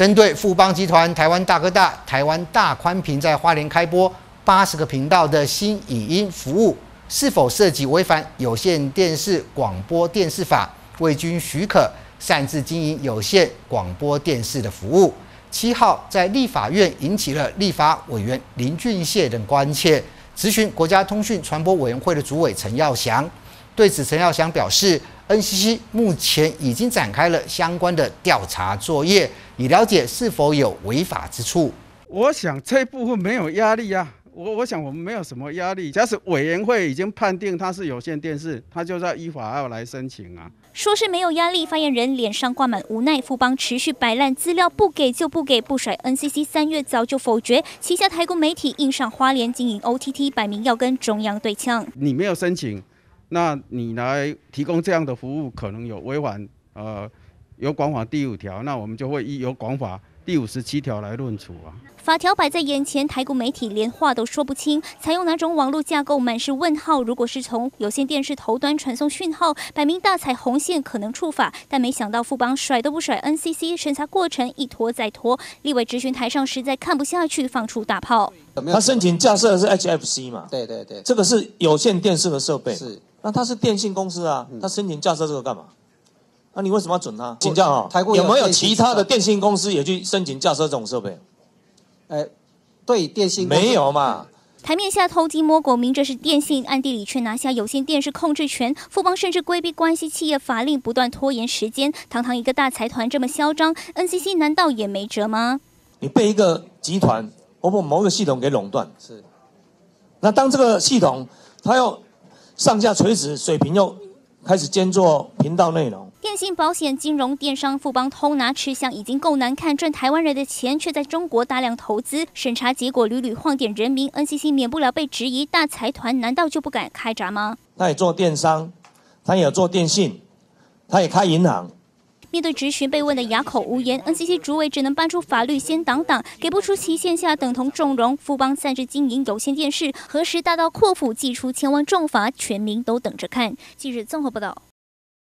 针对富邦集团台湾大哥大、台湾大宽频在花莲开播八十个频道的新影音服务，是否涉及违反有线电视广播电视法，未经许可擅自经营有线广播电视的服务？七号在立法院引起了立法委员林俊宪等关切，咨询国家通讯传播委员会的主委陈耀祥。对此，陈耀祥表示。NCC 目前已经展开了相关的调查作业，以了解是否有违法之处。我想这部分没有压力啊，我我想我们没有什么压力。假使委员会已经判定它是有线电视，它就在依法要来申请啊。说是没有压力，发言人脸上挂满无奈。富邦持续摆烂，资料不给就不给，不甩。NCC 三月早就否决，旗下台国媒体印上花莲经营 OTT，摆明要跟中央对呛。你没有申请。那你来提供这样的服务，可能有违反呃有广法第五条，那我们就会依有广法第五十七条来论处啊。法条摆在眼前，台股媒体连话都说不清，采用哪种网络架构满是问号。如果是从有线电视头端传送讯号，摆明大踩红线，可能触法。但没想到富邦甩都不甩，NCC 审查过程一拖再拖，立委质询台上实在看不下去，放出大炮。他申请架设的是 HFC 嘛？对对对，这个是有线电视的设备。是。那他是电信公司啊，他申请架设这个干嘛？那你为什么要准他？请教啊，有没有其他的电信公司也去申请架设这种设备？哎，对，电信没有嘛？台面下偷鸡摸狗，明着是电信，暗地里却拿下有线电视控制权。富邦甚至规避关系企业法令，不断拖延时间。堂堂一个大财团这么嚣张，NCC 难道也没辙吗？你被一个集团或者某个系统给垄断，是。那当这个系统它要上下垂直水平又开始兼做频道内容。电信、保险、金融、电商、富邦偷拿吃相已经够难看，赚台湾人的钱却在中国大量投资，审查结果屡屡晃点人民，NCC 免不了被质疑。大财团难道就不敢开闸吗？他也做电商，他也做电信，他也开银行。面对质询被问的哑口无言，NCC 主委只能搬出法律先挡挡，给不出期限下等同纵容富邦擅自经营有线电视，何时大刀阔斧祭出千万重罚，全民都等着看。记者综合报道。